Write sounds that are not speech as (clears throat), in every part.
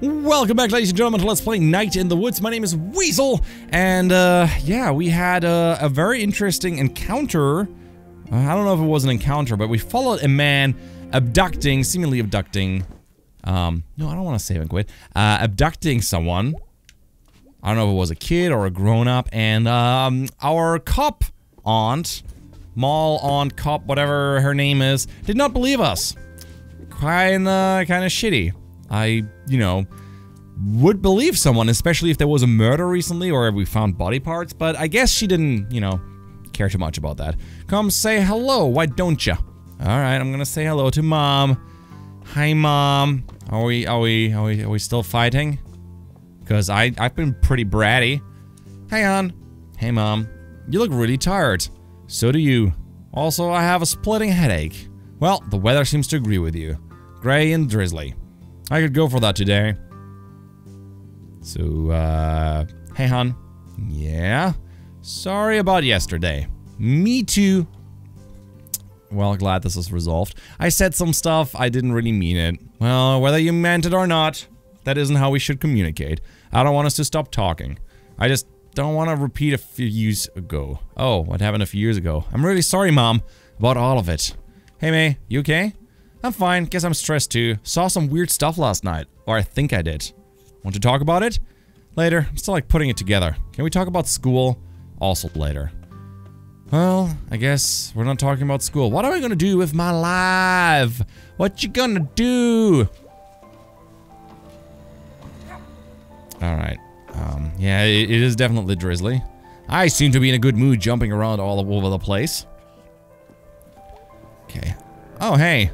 Welcome back, ladies and gentlemen, to Let's Play Night in the Woods. My name is Weasel, and uh, yeah, we had a, a very interesting encounter. Uh, I don't know if it was an encounter, but we followed a man abducting, seemingly abducting, um, no, I don't want to save and quit, uh, abducting someone. I don't know if it was a kid or a grown-up, and um, our cop aunt, mall aunt, cop, whatever her name is, did not believe us. Kinda, kinda shitty. I, you know, would believe someone, especially if there was a murder recently or if we found body parts, but I guess she didn't, you know, care too much about that. Come say hello, why don't you? Alright, I'm gonna say hello to mom. Hi, mom. Are we, are we, are we, are we still fighting? Because I, I've been pretty bratty. Hey, on. Hey, mom. You look really tired. So do you. Also, I have a splitting headache. Well, the weather seems to agree with you. Gray and drizzly. I could go for that today. So, uh, hey, hon. Yeah? Sorry about yesterday. Me too. Well, glad this is resolved. I said some stuff, I didn't really mean it. Well, whether you meant it or not, that isn't how we should communicate. I don't want us to stop talking. I just don't want to repeat a few years ago. Oh, what happened a few years ago? I'm really sorry, Mom, about all of it. Hey, Mae, you okay? I'm fine. Guess I'm stressed too. Saw some weird stuff last night. Or I think I did. Want to talk about it? Later. I'm still like putting it together. Can we talk about school? Also later. Well, I guess we're not talking about school. What am I gonna do with my life? What you gonna do? Alright. Um, yeah, it, it is definitely drizzly. I seem to be in a good mood jumping around all over the place. Okay. Oh, hey.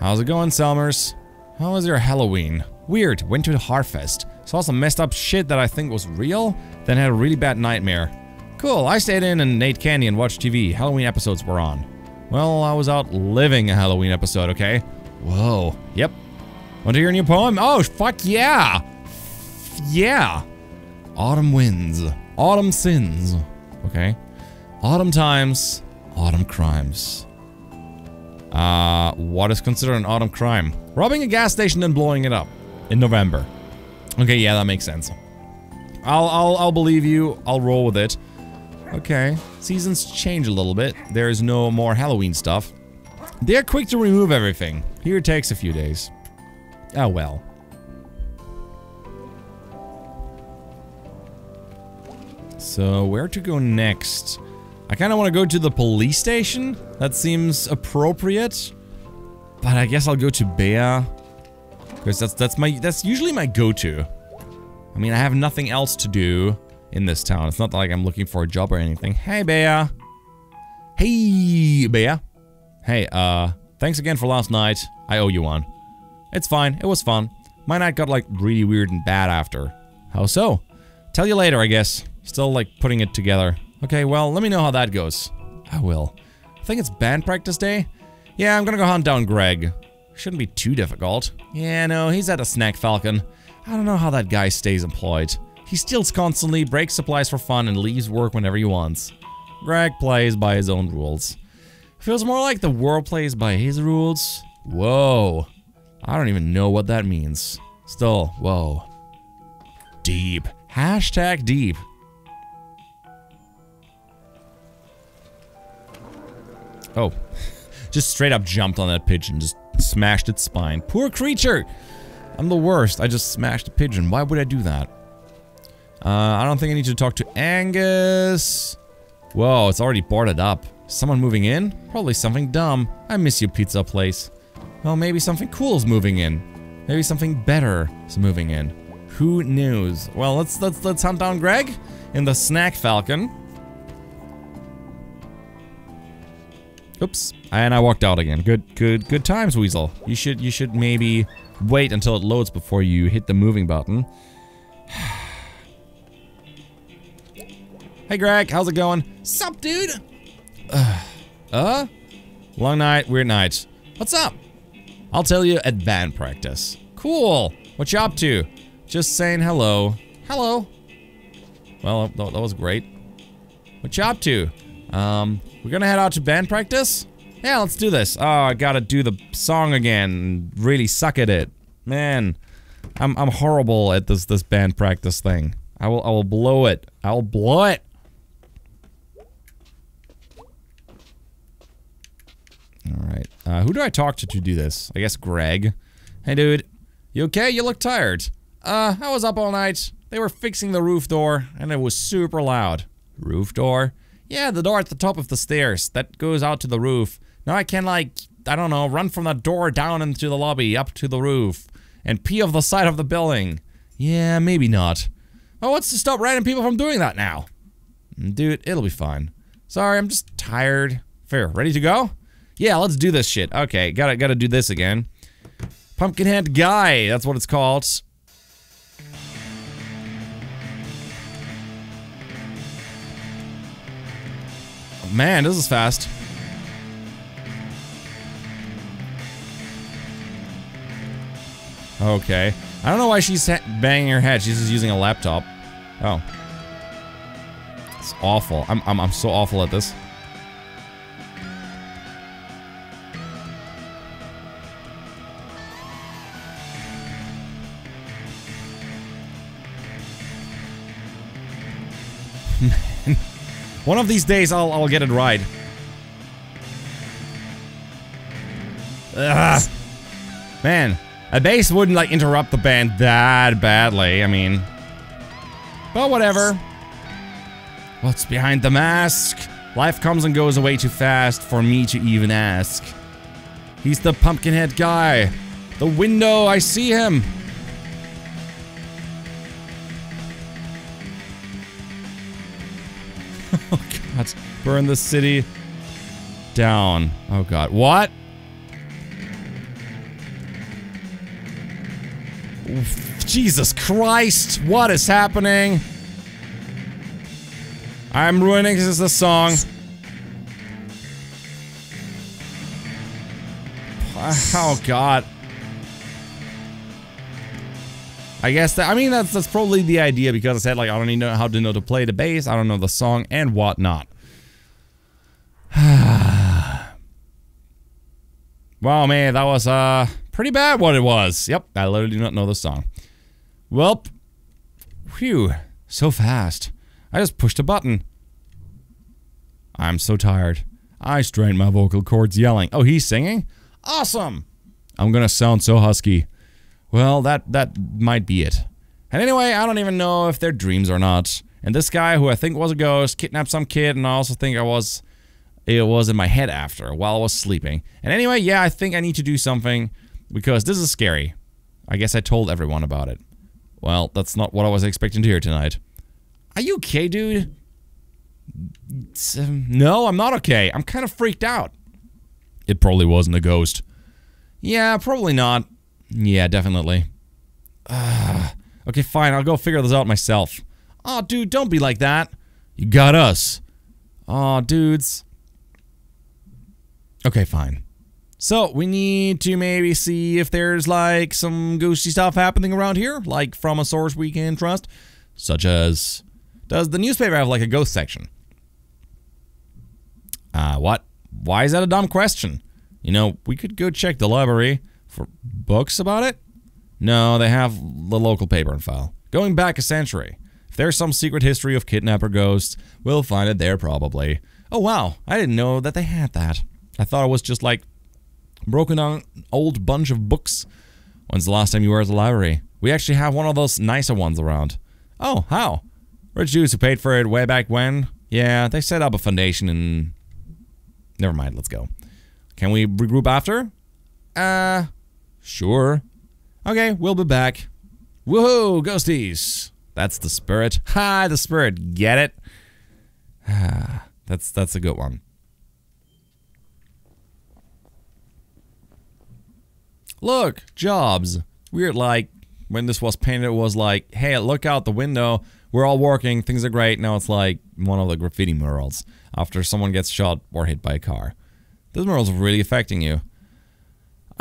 How's it going, Selmers? How was your Halloween? Weird, went to Harfest. Saw some messed up shit that I think was real, then had a really bad nightmare. Cool, I stayed in and ate candy and watched TV. Halloween episodes were on. Well, I was out living a Halloween episode, okay? Whoa. Yep. Want to hear a new poem? Oh, fuck yeah! F yeah! Autumn winds. Autumn sins. Okay. Autumn times. Autumn crimes. Uh, what is considered an autumn crime? Robbing a gas station and blowing it up. In November. Okay, yeah, that makes sense. I'll, I'll, I'll believe you. I'll roll with it. Okay. Seasons change a little bit. There's no more Halloween stuff. They're quick to remove everything. Here it takes a few days. Oh well. So, where to go next? I kind of want to go to the police station. That seems appropriate. But I guess I'll go to Bea. Because that's that's my that's usually my go-to. I mean, I have nothing else to do in this town. It's not like I'm looking for a job or anything. Hey, Bea. Hey, Bea. Hey, uh, thanks again for last night. I owe you one. It's fine. It was fun. My night got, like, really weird and bad after. How so? Tell you later, I guess. Still, like, putting it together. Okay, well, let me know how that goes. I will. I think it's band practice day? Yeah, I'm gonna go hunt down Gregg. Shouldn't be too difficult. Yeah, no, he's at a snack falcon. I don't know how that guy stays employed. He steals constantly, breaks supplies for fun, and leaves work whenever he wants. Gregg plays by his own rules. Feels more like the world plays by his rules. Whoa. I don't even know what that means. Still, whoa. Deep. Hashtag deep. Oh. Just straight up jumped on that pigeon, just smashed its spine. Poor creature! I'm the worst. I just smashed a pigeon. Why would I do that? Uh, I don't think I need to talk to Angus. Whoa, it's already boarded up. Someone moving in? Probably something dumb. I miss you, pizza place. Well, maybe something cool is moving in. Maybe something better is moving in. Who knows? Well, let's let's let's hunt down Gregg in the snack falcon. Oops. And I walked out again. Good good good times, Weasel. You should you should maybe wait until it loads before you hit the moving button. (sighs) hey Gregg, how's it going? Sup, dude? Uh, (sighs) uh? Long night, weird night. What's up? I'll tell you at band practice. Cool. What you up to? Just saying hello. Hello. Well, that, that was great. What you up to? Um, we're gonna head out to band practice? Yeah, let's do this. Oh, I gotta do the song again. Really suck at it. Man. I'm I'm horrible at this this band practice thing. I will I will blow it. I will blow it. All right. Uh, who do I talk to to do this? I guess Gregg. Hey, dude. You okay? You look tired. Uh, I was up all night. They were fixing the roof door, and it was super loud. Roof door? Yeah, the door at the top of the stairs. That goes out to the roof. Now I can, like, I don't know, run from that door down into the lobby, up to the roof, and pee off the side of the building. Yeah, maybe not. Oh, what's to stop random people from doing that now? Mm, dude, it'll be fine. Sorry, I'm just tired. Fair. Ready to go? Yeah, let's do this shit. Okay, gotta gotta do this again. Pumpkinhead Guy, that's what it's called. Man, this is fast. Okay. I don't know why she's banging her head. She's just using a laptop. Oh. It's awful. I'm, I'm, I'm so awful at this. One of these days I'll, I'll get it right. Ugh. Man, a bass wouldn't like interrupt the band that badly, I mean. But whatever. What's behind the mask? Life comes and goes away too fast for me to even ask. He's the pumpkinhead guy. The window, I see him. (laughs) oh god. Burn the city down. Oh god. What? Jesus Christ, what is happening? I'm ruining this song. (sighs) Oh god. I guess that, I mean, that's, that's probably the idea because I said, like, I don't even know how to know to play the bass, I don't know the song, and whatnot. (sighs) wow, man, that was, uh, pretty bad what it was. Yep, I literally do not know the song. Welp. Phew, so fast. I just pushed a button. I'm so tired. I strained my vocal cords yelling. Oh, he's singing? Awesome! I'm gonna sound so husky. Well, that, that might be it. And anyway, I don't even know if they're dreams or not. And this guy, who I think was a ghost, kidnapped some kid, and I also think I was... It was in my head after, while I was sleeping. And anyway, yeah, I think I need to do something, because this is scary. I guess I told everyone about it. Well, that's not what I was expecting to hear tonight. Are you okay, dude? Um, no, I'm not okay. I'm kind of freaked out. It probably wasn't a ghost. Yeah, probably not. Yeah, definitely. Uh, (sighs) okay, fine. I'll go figure this out myself. Oh, dude, don't be like that. You got us. Oh, dudes. Okay, fine. So, we need to maybe see if there's, like, some ghosty stuff happening around here, like from a source we can trust, such as... Does the newspaper have, like, a ghost section? Uh, what? Why is that a dumb question? You know, we could go check the library for books about it. No, they have the local paper and file. Going back a century. If there's some secret history of kidnapper ghosts, we'll find it there probably. Oh wow, I didn't know that they had that. I thought it was just like broken down old bunch of books. When's the last time you were at the library? We actually have one of those nicer ones around. Oh, how? Rich dudes who paid for it way back when? Yeah, they set up a foundation and... Never mind, let's go. Can we regroup after? Uh, sure. Okay, we'll be back. Woohoo, ghosties! That's the spirit. (laughs) Ha, the spirit. Get it? (sighs) that's that's a good one. Look, jobs. Weird like when this was painted it was like, hey, look out the window. We're all working, things are great. Now it's like one of the graffiti murals after someone gets shot or hit by a car. This mural's really affecting you.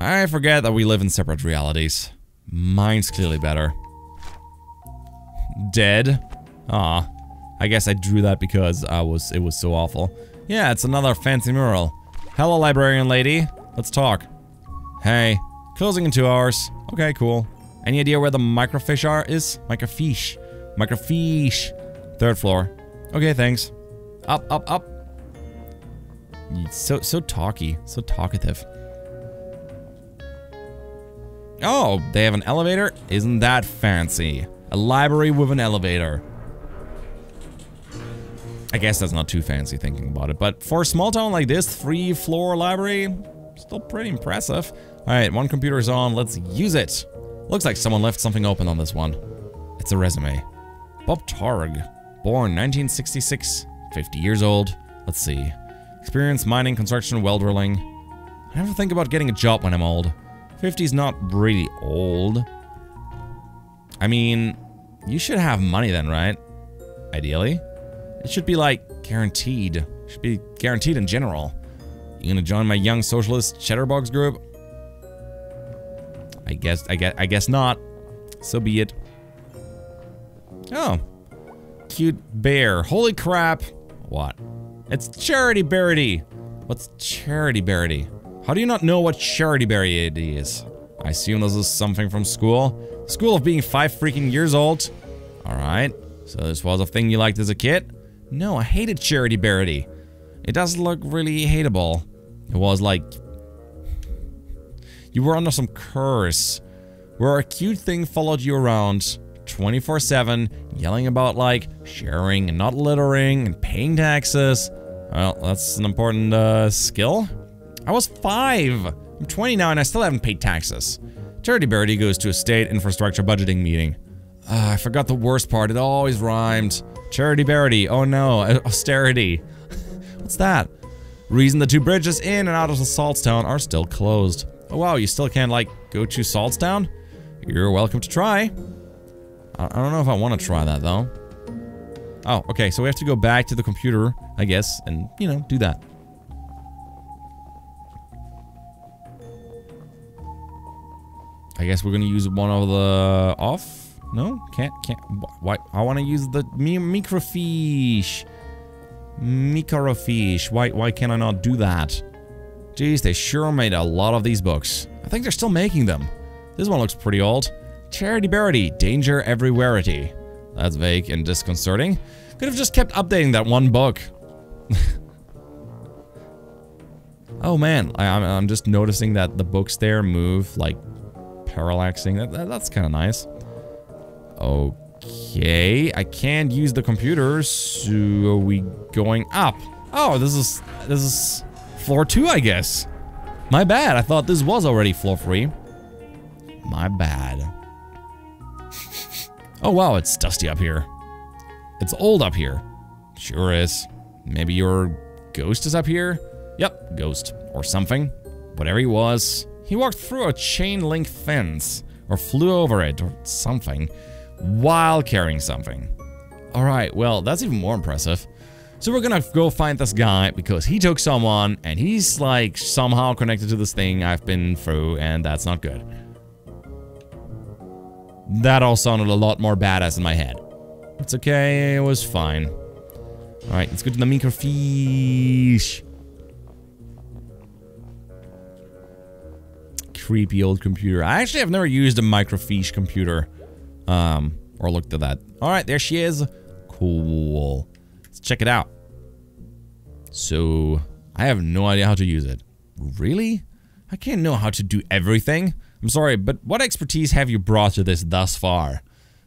I forget that we live in separate realities. Mine's clearly better. Dead? Ah, I guess I drew that because I was it was so awful. Yeah, it's another fancy mural. Hello, librarian lady. Let's talk. Hey, closing in two hours. Okay, cool. Any idea where the microfiche are is? Microfiche. Microfiche. Third floor. Okay, thanks. Up, up, up. So, so talky. So talkative. Oh, they have an elevator? Isn't that fancy? A library with an elevator. I guess that's not too fancy thinking about it, but for a small town like this, three floor library, still pretty impressive. Alright, one computer is on, let's use it. Looks like someone left something open on this one. It's a resume. Bob Targ, born 1966, 50 years old. Let's see. Experience mining, construction, well drilling. I never think about getting a job when I'm old. 50's not really old. I mean, you should have money then, right? Ideally. It should be like guaranteed. Should be guaranteed in general. You gonna join my young socialist chatterbox group? I guess I guess I guess not. So be it. Oh. Cute bear. Holy crap. What? It's Charity Berry. What's Charity Berry? How do you not know what Charity Berry is? I assume this is something from school. School of being five freaking years old. Alright. So this was a thing you liked as a kid? No, I hated Charity Berry. It does look really hateable. It was like... You were under some curse. Where a cute thing followed you around 24-7, yelling about like sharing and not littering and paying taxes. Well, that's an important uh, skill. I was five. I'm 20 now and I still haven't paid taxes. Charity Berry goes to a state infrastructure budgeting meeting. Uh, I forgot the worst part. It always rhymed. Charity Berry. Oh no, (laughs) austerity. (laughs) What's that? Reason the two bridges in and out of Saltstown are still closed. Oh wow, you still can't like go to Saltstown? You're welcome to try. I, I don't know if I want to try that though. Oh, okay, so we have to go back to the computer, I guess, and, you know, do that. I guess we're gonna use one of the off no? Can't, can't. Why? I want to use the microfiche. Microfiche. Why, why can I not do that? Jeez, they sure made a lot of these books. I think they're still making them. This one looks pretty old. Charity Barity, Danger Everywhereity. That's vague and disconcerting. Could have just kept updating that one book. (laughs) oh man, I, am just noticing that the books there move like parallaxing. That, that, that's kind of nice. Okay, I can't use the computer, so are we going up? Oh, this is, this is floor two, I guess. My bad, I thought this was already floor three. My bad. (laughs) oh wow, it's dusty up here. It's old up here. Sure is. Maybe your ghost is up here? Yep, ghost. Or something. Whatever he was. He walked through a chain link fence. Or flew over it, or something while carrying something. Alright, well, that's even more impressive. So we're gonna go find this guy because he took someone and he's like somehow connected to this thing I've been through and that's not good. That all sounded a lot more badass in my head. It's okay, it was fine. Alright, let's go to the microfiche. Creepy old computer. I actually have never used a microfiche computer. Um, or looked at that. All right, there she is. Cool. Let's check it out. So, I have no idea how to use it. Really? I can't know how to do everything. I'm sorry, but what expertise have you brought to this thus far?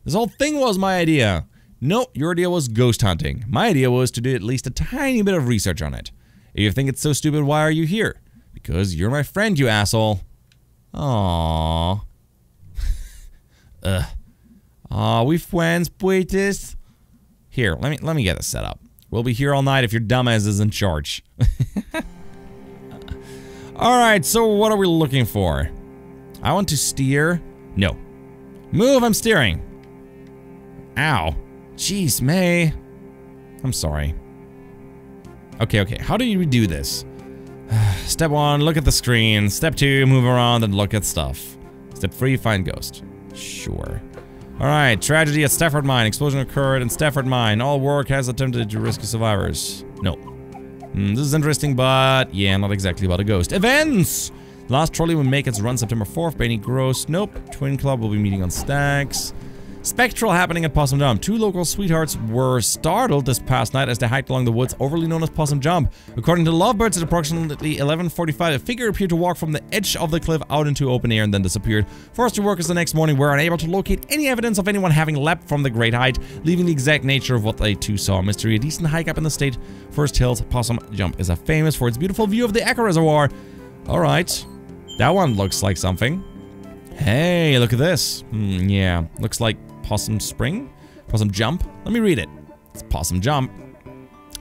This whole thing was my idea. No, your idea was ghost hunting. My idea was to do at least a tiny bit of research on it. If you think it's so stupid, why are you here? Because you're my friend, you asshole. Aww. (laughs) Ugh. Aw, we friends, pues? Here, let me let me get this set up. We'll be here all night if your dumbass is in charge. (laughs) Alright, so what are we looking for? I want to steer. No. Move, I'm steering. Ow. Jeez, Mae. I'm sorry. Okay, okay. How do you do this? (sighs) Step one, look at the screen. Step two, move around and look at stuff. Step three, find ghost. Sure. Alright, tragedy at Stafford Mine. Explosion occurred in Stafford Mine. All work has attempted to rescue survivors. No. Mm, this is interesting, but yeah, not exactly about a ghost. Events! Last trolley will make its run September 4th. Benny Gross. Nope. Twin Club will be meeting on Stacks. Spectral happening at Possum Jump. Two local sweethearts were startled this past night as they hiked along the woods overly known as Possum Jump. According to Lovebirds, at approximately 11.45, a figure appeared to walk from the edge of the cliff out into open air and then disappeared. Forestry workers the next morning were unable to locate any evidence of anyone having leapt from the great height, leaving the exact nature of what they too saw a mystery. A decent hike up in the state First Hills Possum Jump is a famous for its beautiful view of the Echo Reservoir. Alright, that one looks like something. Hey, look at this. Hmm, yeah, looks like Possum Spring? Possum Jump? Let me read it. It's Possum Jump.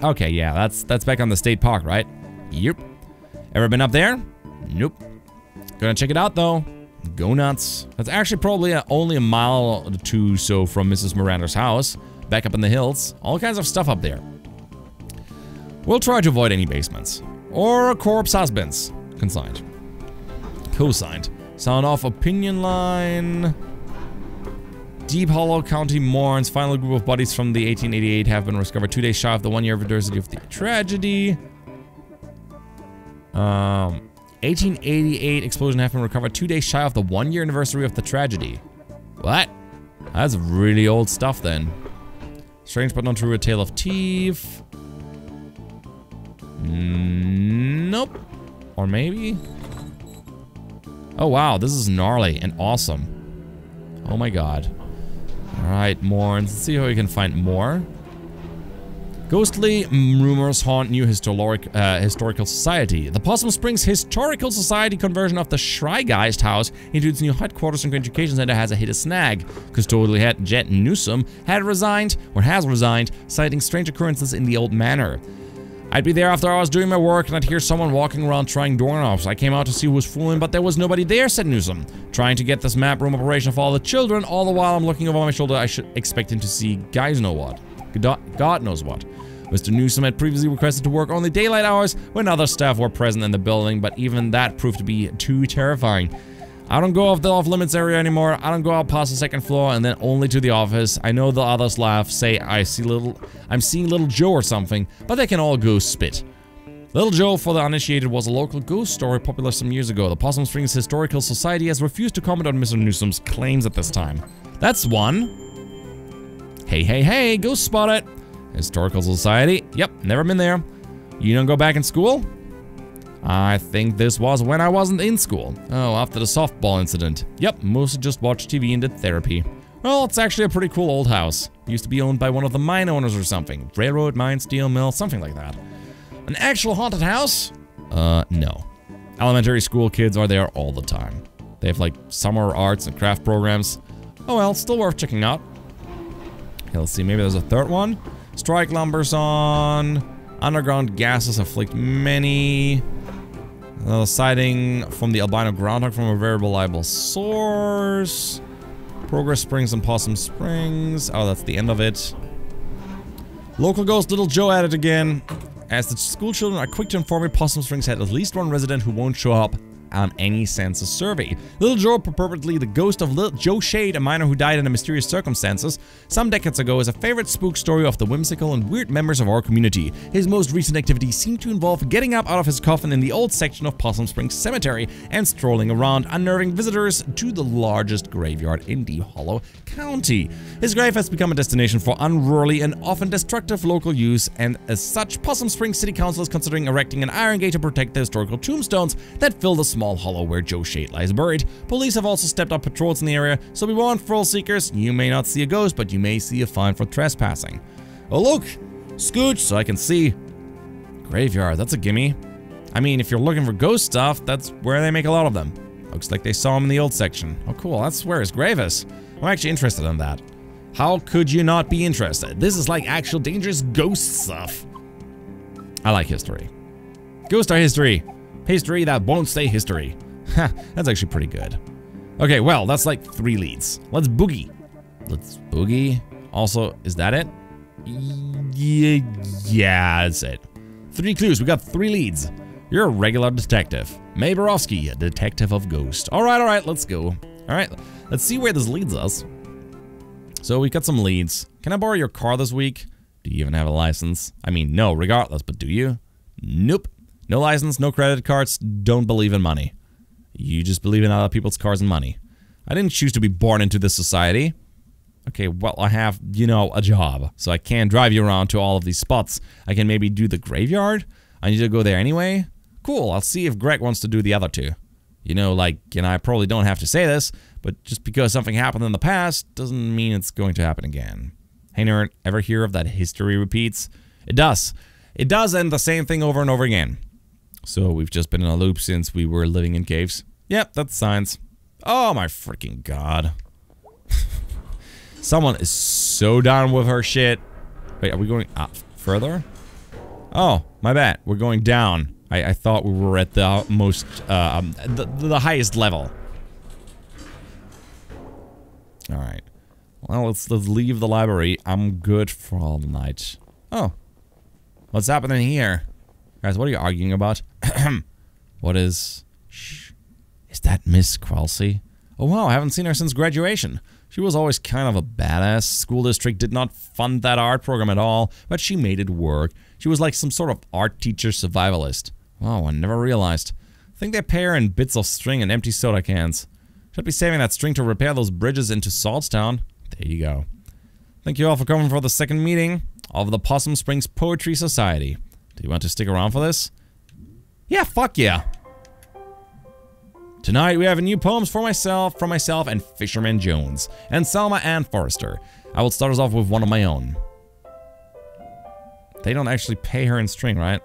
Okay, yeah, that's that's back on the state park, right? Yep. Ever been up there? Nope. Gonna check it out though. Go nuts. That's actually probably a, only a mile or two so from Mrs. Miranda's house. Back up in the hills. All kinds of stuff up there. We'll try to avoid any basements. Or corpse husbands. Consigned. Co-signed. Sound off opinion line. Deep Hollow County mourns. Final group of bodies from the 1888 have been discovered two days shy of the one-year anniversary of the tragedy. Um, 1888 explosion have been recovered two days shy of the one-year anniversary of the tragedy. What? That's really old stuff then. Strange but not true, a tale of teeth. Nope. Or maybe? Oh wow, this is gnarly and awesome. Oh my god. Alright, more. Let's see how we can find more. Ghostly rumors haunt New Historic, uh, Historical Society. The Possum Springs Historical Society conversion of the Schreigeist House into its new headquarters and education center has a hit a snag. Custodial head Jet Newsom had resigned, or has resigned, citing strange occurrences in the old manor. I'd be there after I was doing my work and I'd hear someone walking around trying doorknobs. I came out to see who was fooling, but there was nobody there, said Newsom. Trying to get this map room operation for all the children, all the while I'm looking over my shoulder, I should expect him to see guys know what. God knows what. Mr. Newsom had previously requested to work only daylight hours when other staff were present in the building, but even that proved to be too terrifying. I don't go off the off-limits area anymore. I don't go out past the second floor and then only to the office. I know the others laugh, say I see little, I'm seeing little Joe or something, but they can all go spit. Little Joe, for the uninitiated, was a local ghost story popular some years ago. The Possum Springs Historical Society has refused to comment on Mr. Newsom's claims at this time. That's one. Hey, hey, hey, ghost spot it. Historical Society. Yep, never been there. You don't go back in school? I think this was when I wasn't in school. Oh, after the softball incident. Yep, mostly just watched TV and did therapy. Well, it's actually a pretty cool old house. Used to be owned by one of the mine owners or something. Railroad, mine, steel mill, something like that. An actual haunted house? Uh, no. Elementary school kids are there all the time. They have like summer arts and craft programs. Oh well, still worth checking out. Okay, let's see, maybe there's a third one. Strike lumber's on. Underground gases afflict many. Uh, Another sighting from the albino groundhog from a very reliable source. Progress Springs and Possum Springs. Oh, that's the end of it. Local ghost Little Joe at it again. As the school children are quick to inform me, Possum Springs had at least one resident who won't show up on any census survey. Little Joe, purportedly the ghost of Little Joe Shade, a miner who died in mysterious circumstances some decades ago, is a favorite spook story of the whimsical and weird members of our community. His most recent activity seemed to involve getting up out of his coffin in the old section of Possum Springs Cemetery and strolling around, unnerving visitors to the largest graveyard in Deep Hollow County. His grave has become a destination for unruly and often destructive local use, and as such, Possum Springs City Council is considering erecting an iron gate to protect the historical tombstones that fill the small hollow where Joe Shade lies buried. Police have also stepped up patrols in the area, so be warned, thrill seekers, you may not see a ghost, but you may see a fine for trespassing. Oh look! Scooch so I can see. Graveyard, that's a gimme. I mean, if you're looking for ghost stuff, that's where they make a lot of them. Looks like they saw him in the old section. Oh cool, that's where his grave is. I'm actually interested in that. How could you not be interested? This is like actual dangerous ghost stuff. I like history. Ghost are history. History that won't stay history. (laughs) Ha, that's actually pretty good. Okay, well, that's like three leads. Let's boogie. Let's boogie. Also, is that it? Yeah, yeah, that's it. Three clues. We got three leads. You're a regular detective. Mae Borowski, a detective of ghosts. All right, all right, let's go. All right, let's see where this leads us. So we got some leads. Can I borrow your car this week? Do you even have a license? I mean, no, regardless, but do you? Nope. No license, no credit cards, don't believe in money. You just believe in other people's cars and money. I didn't choose to be born into this society. Okay, well, I have, you know, a job, so I can't drive you around to all of these spots. I can maybe do the graveyard? I need to go there anyway? Cool, I'll see if Gregg wants to do the other two. You know, like, and I probably don't have to say this, but just because something happened in the past doesn't mean it's going to happen again. Hey nerd, ever hear of that history repeats? It does. It does end the same thing over and over again. So we've just been in a loop since we were living in caves. Yep, that's science. Oh my freaking god. (laughs) Someone is so done with her shit. Wait, are we going up further? Oh, my bad. We're going down. I, I thought we were at the most, uh, um, the, the highest level. Alright. Well, let's, let's leave the library. I'm good for all night. Oh. What's happening here? Guys, what are you arguing about? (clears throat) what is... Shh. Is that Miss Qualsey? Oh wow, I haven't seen her since graduation. She was always kind of a badass. School district did not fund that art program at all, but she made it work. She was like some sort of art teacher survivalist. Wow, I never realized. I think they pay her in bits of string and empty soda cans. Should be saving that string to repair those bridges into Saltstown. There you go. Thank you all for coming for the second meeting of the Possum Springs Poetry Society. Do you want to stick around for this? Yeah, fuck yeah. Tonight we have a new poems for myself, from myself and Fisherman Jones, and Selma Ann Forrester. I will start us off with one of my own. They don't actually pay her in string, right?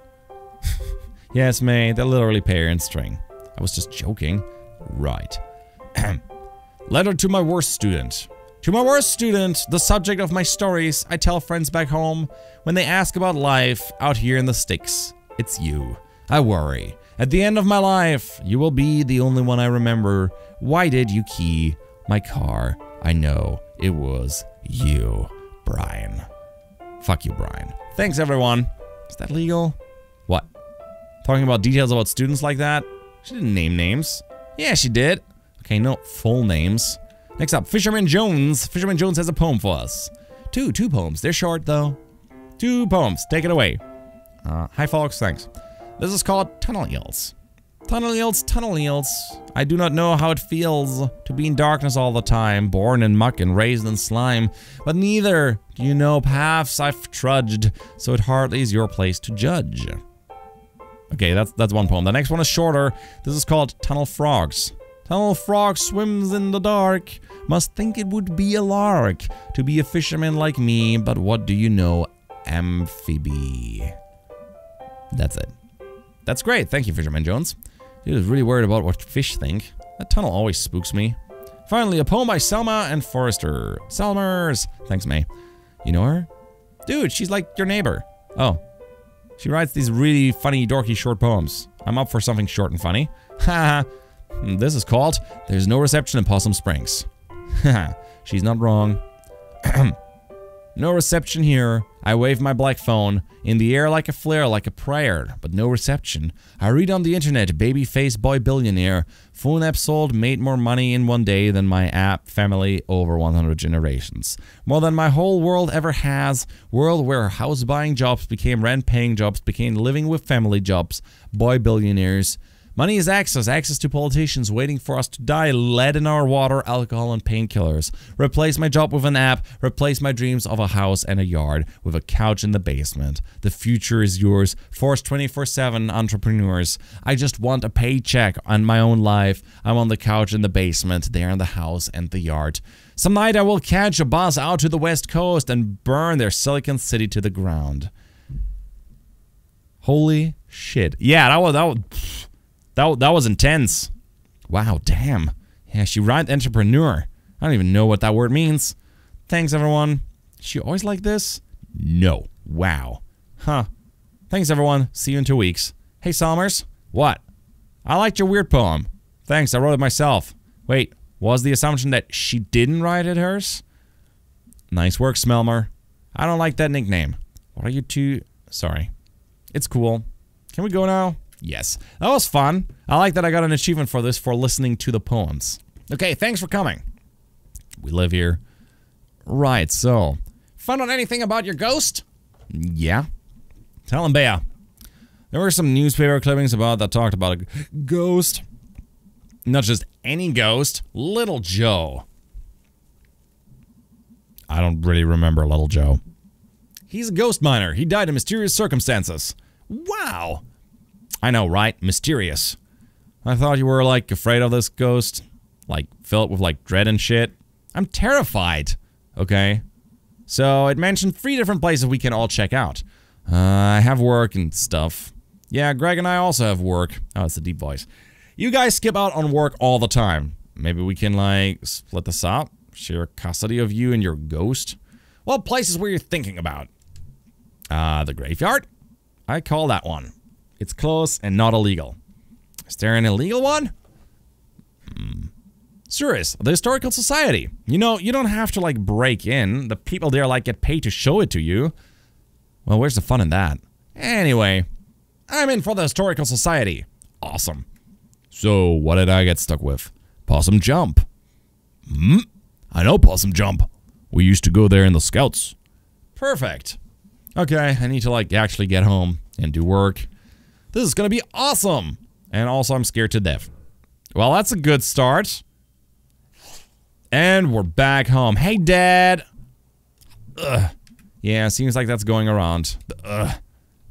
(laughs) yes, Mae, they literally pay her in string. I was just joking. Right. (clears throat) Letter to my worst student. To my worst student, the subject of my stories I tell friends back home when they ask about life out here in the sticks. It's you. I worry. At the end of my life, you will be the only one I remember. Why did you key my car? I know it was you, Brian. Fuck you, Brian. Thanks, everyone. Is that legal? What? Talking about details about students like that? She didn't name names. Yeah, she did. Okay, no full names. Next up, Fisherman Jones. Fisherman Jones has a poem for us. Two, two poems. They're short, though. Two poems. Take it away. Uh, hi, folks. Thanks. This is called Tunnel Eels. Tunnel Eels, Tunnel Eels. I do not know how it feels to be in darkness all the time, born in muck and raised in slime, but neither do you know paths I've trudged, so it hardly is your place to judge. Okay, that's that's one poem. The next one is shorter. This is called Tunnel Frogs. Tunnel frog swims in the dark. Must think it would be a lark to be a fisherman like me, but what do you know, amphibie? That's it. That's great. Thank you, Fisherman Jones. He was really worried about what fish think. That tunnel always spooks me. Finally, a poem by Selma Ann Forrester. Selmers. Thanks, Mae. You know her? Dude, she's like your neighbor. Oh. She writes these really funny, dorky short poems. I'm up for something short and funny. (laughs) Haha. This is called There's No Reception in Possum Springs. (laughs) She's not wrong. (clears throat) no reception here. I wave my black phone, in the air like a flare, like a prayer, but no reception. I read on the internet, baby face boy billionaire. Phone app sold, made more money in one day than my app family over 100 generations. More than my whole world ever has. World where house buying jobs became rent paying jobs, became living with family jobs. Boy billionaires. Money is access, access to politicians waiting for us to die, lead in our water, alcohol, and painkillers. Replace my job with an app, replace my dreams of a house and a yard with a couch in the basement. The future is yours. Force 24 7 entrepreneurs. I just want a paycheck on my own life. I'm on the couch in the basement, there in the house and the yard. Some night I will catch a bus out to the west coast and burn their Silicon City to the ground. Holy shit. Yeah, that was. That was that, that was intense. Wow, damn. Yeah, she rhymed entrepreneur. I don't even know what that word means. Thanks, everyone. She always like this? No. Wow. Huh. Thanks, everyone. See you in two weeks. Hey, Somers. What? I liked your weird poem. Thanks, I wrote it myself. Wait, was the assumption that she didn't write it hers? Nice work, Smelmer. I don't like that nickname. What are you two... Sorry. It's cool. Can we go now? Yes. That was fun. I like that I got an achievement for this for listening to the poems. Okay, thanks for coming. We live here. Right, so. Found out anything about your ghost? Yeah. Tell him, Bea. There were some newspaper clippings about that talked about a ghost. Not just any ghost, Little Joe. I don't really remember Little Joe. He's a ghost miner. He died in mysterious circumstances. Wow. I know, right? Mysterious. I thought you were, like, afraid of this ghost. Like, filled with, like, dread and shit. I'm terrified. Okay? So, it mentioned three different places we can all check out. Uh, I have work and stuff. Yeah, Gregg and I also have work. Oh, it's a deep voice. You guys skip out on work all the time. Maybe we can, like, split this up? Share custody of you and your ghost? Well, places where you're thinking about. Uh, the graveyard? I call that one. It's close and not illegal. Is there an illegal one? Sure is. The Historical Society. You know, you don't have to, like, break in. The people there, like, get paid to show it to you. Well, where's the fun in that? Anyway, I'm in for the Historical Society. Awesome. So, what did I get stuck with? Possum Jump. Hmm? I know Possum Jump. We used to go there in the Scouts. Perfect. Okay, I need to, like, actually get home and do work. This is gonna be awesome! And also, I'm scared to death. Well, that's a good start. And we're back home. Hey, Dad! Ugh. Yeah, seems like that's going around. Ugh.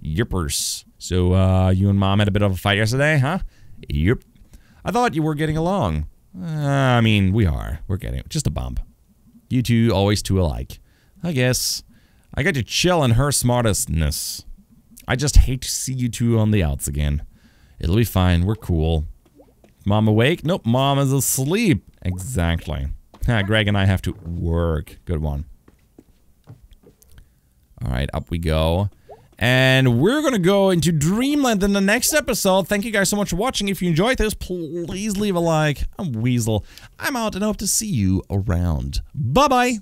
Yippers. So, uh, you and Mom had a bit of a fight yesterday, huh? Yep. I thought you were getting along. Uh, I mean, we are. We're getting just a bump. You two always two alike. I guess. I got to chill in her smartestness. I just hate to see you two on the outs again. It'll be fine. We're cool. Mom awake? Nope, mom is asleep. Exactly. Ah, Gregg and I have to work. Good one. Alright, up we go. And we're gonna go into Dreamland in the next episode. Thank you guys so much for watching. If you enjoyed this, please leave a like. I'm Weasel. I'm out and I hope to see you around. Bye-bye.